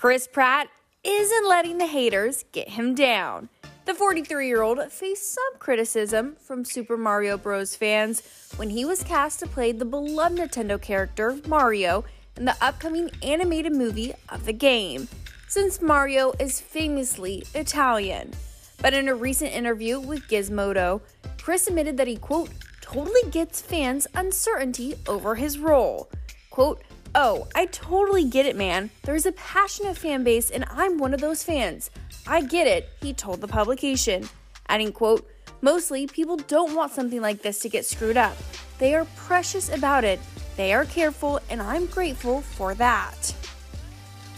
Chris Pratt isn't letting the haters get him down. The 43 year old faced some criticism from Super Mario Bros. fans when he was cast to play the beloved Nintendo character Mario in the upcoming animated movie of the game, since Mario is famously Italian. But in a recent interview with Gizmodo, Chris admitted that he, quote, totally gets fans' uncertainty over his role. Quote, Oh, I totally get it, man. There's a passionate fan base, and I'm one of those fans. I get it, he told the publication. Adding, quote, Mostly, people don't want something like this to get screwed up. They are precious about it. They are careful, and I'm grateful for that.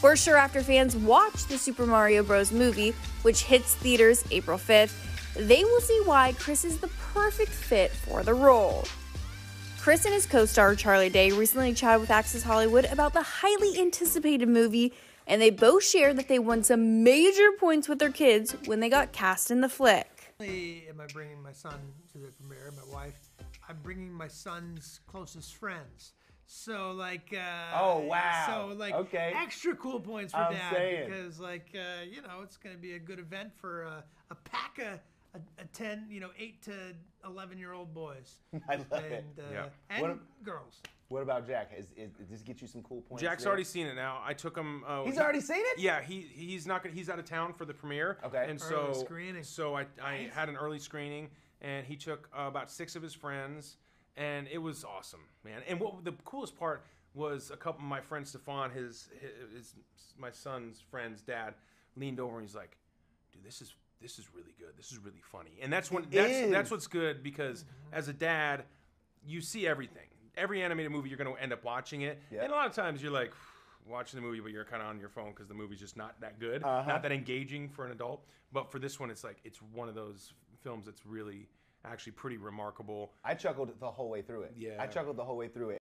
We're sure after fans watch the Super Mario Bros. movie, which hits theaters April 5th, they will see why Chris is the perfect fit for the role. Chris and his co star Charlie Day recently chatted with Access Hollywood about the highly anticipated movie, and they both shared that they won some major points with their kids when they got cast in the flick. Am I bringing my son to the premiere? My wife. I'm bringing my son's closest friends. So like. Uh, Oh, wow. So like. Okay. Extra cool points for I'm dad saying. because like uh, you know it's going to be a good event for uh, a pack of a, a ten you know eight to eleven year old boys I love and it. uh, Yeah. and What- girls. What about Jack? Is, is, does this get you some cool points? Jack's there? already seen it now. I took him. Uh, He's he- already seen it? Yeah, he he's not gonna, he's out of town for the premiere. Okay. And Early so screening. so I I had an early screening, and he took uh, about six of his friends, and it was awesome, man. And what the coolest part was a couple of my friend Stefan, his, his his my son's friend's dad, leaned over and he's like, "Dude, this is this is really good. This is really funny." And that's when that's that's what's good because as a dad, you see everything. Every animated movie, you're going to end up watching it, Yeah. and a lot of times you're like watching the movie, but you're kind of on your phone because the movie's just not that good, Uh-huh. not that engaging for an adult. But for this one, it's like it's one of those films that's really actually pretty remarkable. I chuckled the whole way through it. Yeah. I chuckled the whole way through it.